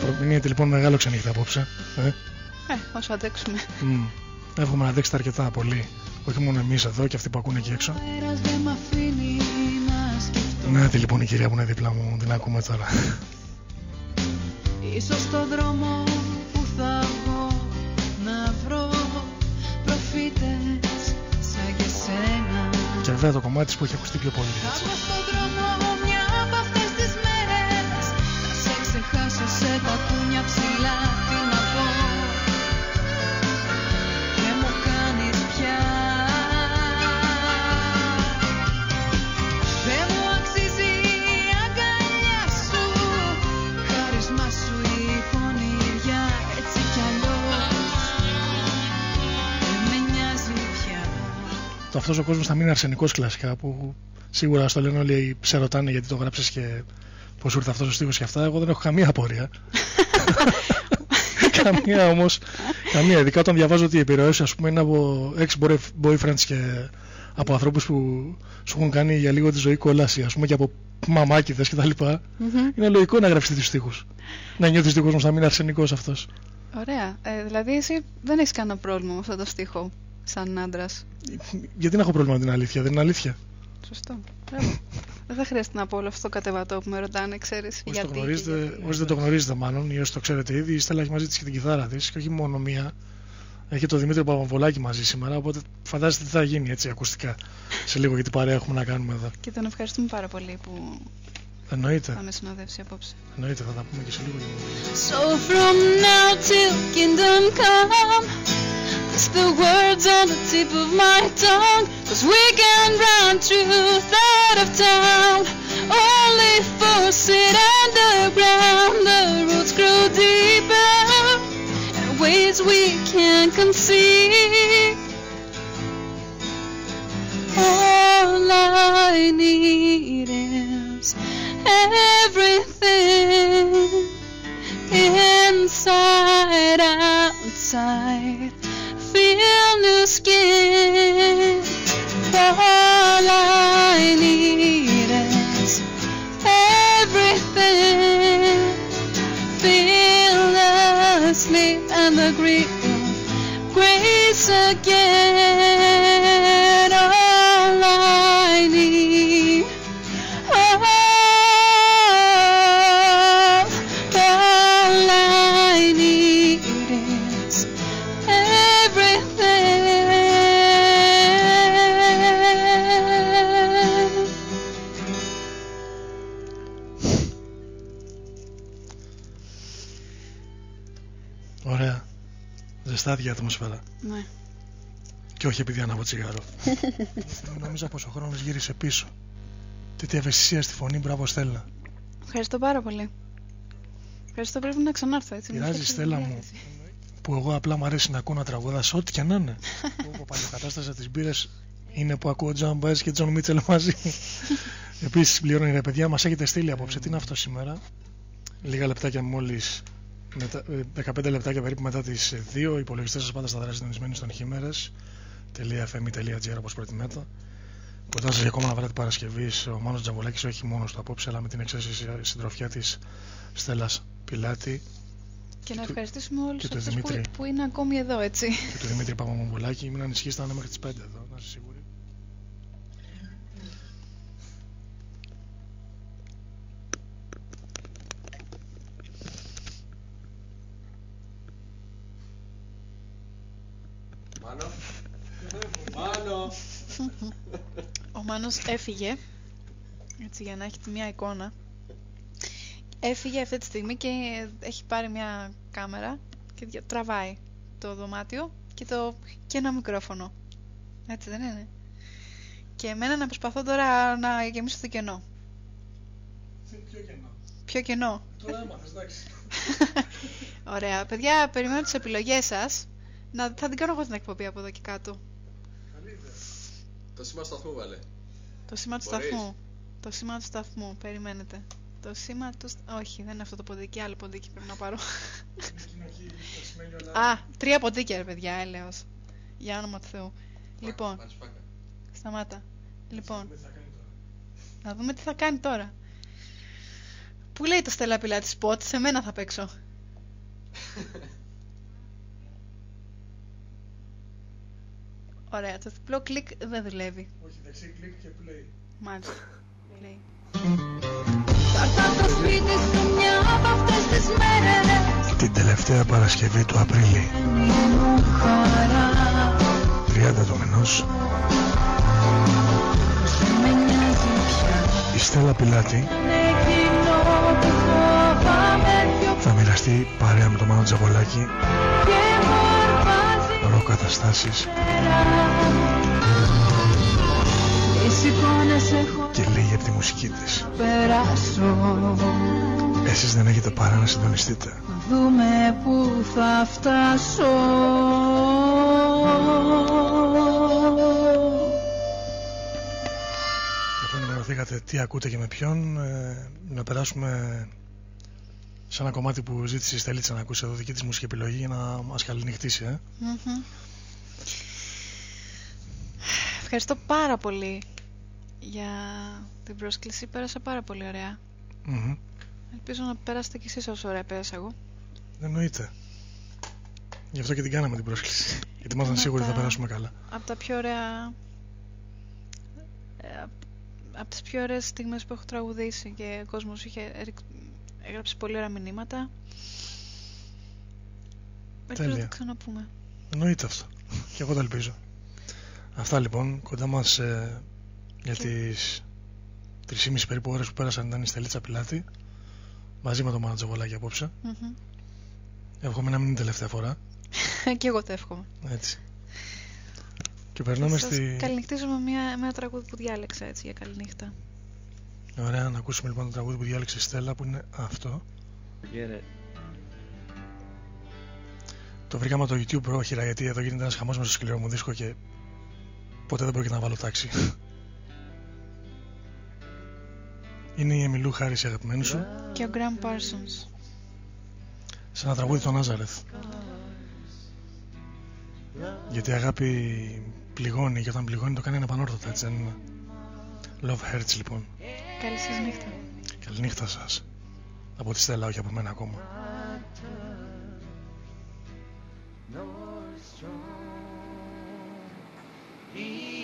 Προμηνύεται λοιπόν μεγάλο ξενύχτα απόψε. Ε, ε όσο αντέξουμε. Mm. Εύχομαι να αντέξετε αρκετά πολύ. Όχι μόνο εμείς εδώ και αυτοί που ακούνε εκεί έξω. Να τη λοιπόν η κυρία που είναι δίπλα μου, την ακούμε τώρα. Ίσως το δρόμο που θα βγω να βρω προφήτες σαν και σένα Και βέβαια το κομμάτι που έχει ακουστεί πιο πολύ έτσι. Αυτός ο κόσμος θα μείνει αρσενικός κλασικά. Που σίγουρα στο λένε όλοι σε ρωτάνε γιατί το γράψει και πώς ήρθε αυτός ο στίχος και αυτά. Εγώ δεν έχω καμία απορία. καμία όμως. Καμία. Ειδικά όταν διαβάζω ότι οι επιρροές ας πούμε είναι από ex-boyfriends και από ανθρώπους που σου έχουν κάνει για λίγο τη ζωή κόλαση, ας πούμε και από μαμάκιδε κτλ. Mm-hmm. Είναι λογικό να γράψεις τέτοιους στίχους. Να νιώθεις ότι ο κόσμος θα μείνει αρσενικός αυτός. Ωραία. Ε, δηλαδή, εσύ δεν έχεις κανένα πρόβλημα με αυτό το στίχο σαν άντρας. Γιατί να έχω πρόβλημα με την αλήθεια, δεν είναι αλήθεια. Σωστό. δεν θα χρειάζεται να πω όλο αυτό το κατεβατό που με ρωτάνε, ξέρεις. Όσοι, το γνωρίζετε, όσοι δεν το γνωρίζετε, μάλλον, ή όσοι το ξέρετε ήδη, η Στέλλα έχει μαζί της και την κιθάρα της και όχι μόνο μία. Έχει το Δημήτρη Παπαμβολάκη μαζί σήμερα, οπότε φαντάζεστε τι θα γίνει έτσι ακουστικά σε λίγο γιατί παρέα έχουμε να κάνουμε εδώ. Και τον ευχαριστούμε πάρα πολύ που Εννοείται. Θα με συνοδεύσει απόψε. Εννοείται, θα τα πούμε και σε λίγο. So from now till kingdom come That's the words on the tip of my tongue Cause we can run through that of town Only force it underground The roots grow deeper In ways we can't conceive all I need is everything. Feel the sleep and the grief grace again στάδια ατμόσφαιρα. Ναι. Και όχι επειδή ανάβω τσιγάρο. Νομίζω πως ο χρόνος γύρισε πίσω. Τι ευαισθησία στη φωνή, μπράβο Στέλλα. Ευχαριστώ πάρα πολύ. Ευχαριστώ, πρέπει να ξανάρθω έτσι. Πειράζει Στέλλα μου. Που εγώ απλά μου αρέσει να ακούω να τραγουδά ό,τι και να είναι. που παλιοκατάσταση τη μπύρες είναι που ακούω Τζον Μπάιζ και Τζον Μίτσελ μαζί. Επίσης, πληρώνει ρε παιδιά, μας έχετε στείλει απόψε. Τι είναι αυτό σήμερα; Λίγα λεπτάκια μόλις 15 ε, λεπτάκια περίπου μετά τις 2 οι υπολογιστές σας πάντα σταθερά συντονισμένοι στον χήμερες.fm.gr όπως προτιμέτα που ήταν σας για ακόμα να βράδυ Παρασκευή ο Μάνος Τζαβολάκης όχι μόνος του απόψε αλλά με την εξαίρεση συντροφιά της Στέλλας Πιλάτη. Και να ευχαριστήσουμε όλους αυτούς που, που, είναι ακόμη εδώ έτσι. Και του Δημήτρη Παπαμομπολάκη μην ανησυχείς θα είναι μέχρι τις 5 εδώ να είσαι σίγουροι Ο Μάνος έφυγε, έτσι για να έχει μια εικόνα. Έφυγε αυτή τη στιγμή και έχει πάρει μια κάμερα και τραβάει το δωμάτιο και, το... και ένα μικρόφωνο. Έτσι δεν είναι. Και εμένα να προσπαθώ τώρα να γεμίσω το κενό. Ποιο κενό; Ποιο κενό; Τώρα έμαθες, εντάξει. Ωραία. Παιδιά, περιμένω τις επιλογές σας. Να, θα την κάνω εγώ την εκπομπή από εδώ και κάτω. Το σήμα του σταθμού βάλε. Το σήμα του σταθμού. Το σήμα του σταθμού. Περιμένετε. Το σήμα του. Όχι, δεν είναι αυτό το ποντίκι. Άλλο ποντίκι πρέπει να πάρω. Α, τρία ποντίκια, ρε παιδιά, έλεος. Για όνομα του Θεού. Λοιπόν. Σταμάτα. Λοιπόν. Να δούμε τι θα κάνει τώρα. Πού λέει το Στέλλα Πιλάτης spot, σε μένα θα παίξω. Ωραία, το διπλό κλικ δεν δουλεύει. Όχι, δεξί κλικ και play. Μάλιστα. Play. Θα έρθω στο σπίτι σου μια από αυτές τις μέρες Την τελευταία Παρασκευή του Απρίλη, Μου χαρά 30 του μηνός, Δεν με νοιάζει πια η Στέλλα Πιλάτη Είναι εκείνο που φοβάμαι πιο θα μοιραστεί παρέα με τον Μάνο Τζαβολάκη και μου αρπάζει ροκαταστάσεις πέρα Τις εικόνες έχω και λίγη από τη μουσική της. περάσω Εσείς δεν έχετε παρά να συντονιστείτε. Να δούμε που θα φτάσω Και αφού ενημερωθήκατε τι ακούτε και με ποιον, ε, να περάσουμε σε ένα κομμάτι που ζήτησε η Στελίτσα να ακούσει εδώ δική της μουσική επιλογή για να μας καληνυχτήσει. Ε. Μμμ. Ευχαριστώ πάρα πολύ για την πρόσκληση. Πέρασα πάρα πολύ ωραία. Μμμ. Ελπίζω να περάσετε κι εσείς όσο ωραία πέρασα εγώ. Εννοείται. Γι' αυτό και την κάναμε την πρόσκληση. Γιατί ήμασταν Να σίγουροι ότι θα τα- περάσουμε καλά. Από τα πιο ωραία... ε, απ- από τις πιο ωραίες στιγμές που έχω τραγουδήσει και ο κόσμος είχε ρίξ- έγραψε πολύ ωραία μηνύματα. Ελπίζω να Τέλεια. το ξαναπούμε. Εννοείται αυτό. Και εγώ το ελπίζω. Αυτά λοιπόν, κοντά μας ε, για Και- τις 3,5 περίπου ώρες που πέρασαν ήταν η Στελίτσα Πιλάτη μαζί με τον Μάνο Τζαβολάκη απόψε. Μμμ. Εύχομαι να μην είναι η τελευταία φορά. και εγώ το εύχομαι. Έτσι. Και περνάμε Σας στη... καληνυχτίζω με, μια, με ένα τραγούδι που διάλεξα έτσι για καληνύχτα. Ωραία, να ακούσουμε λοιπόν το τραγούδι που διάλεξε η Στέλλα που είναι αυτό. Forget it. Το βρήκαμε από το YouTube πρόχειρα γιατί εδώ γίνεται ένας χαμός μέσα στο σκληρό μου δίσκο και ποτέ δεν πρόκειται να βάλω τάξη. Είναι η Εμιλού Χάρης η αγαπημένη σου Και ο Γκραμ Parsons. σε ένα τραγούδι του Νάζαρεθ. Γιατί η αγάπη πληγώνει και όταν πληγώνει το κάνει ανεπανόρθωτα έτσι δεν είναι; Love hurts λοιπόν. Καλή σας νύχτα. Καληνύχτα σας. Από τη Στέλλα, όχι από μένα ακόμα. nor strong. He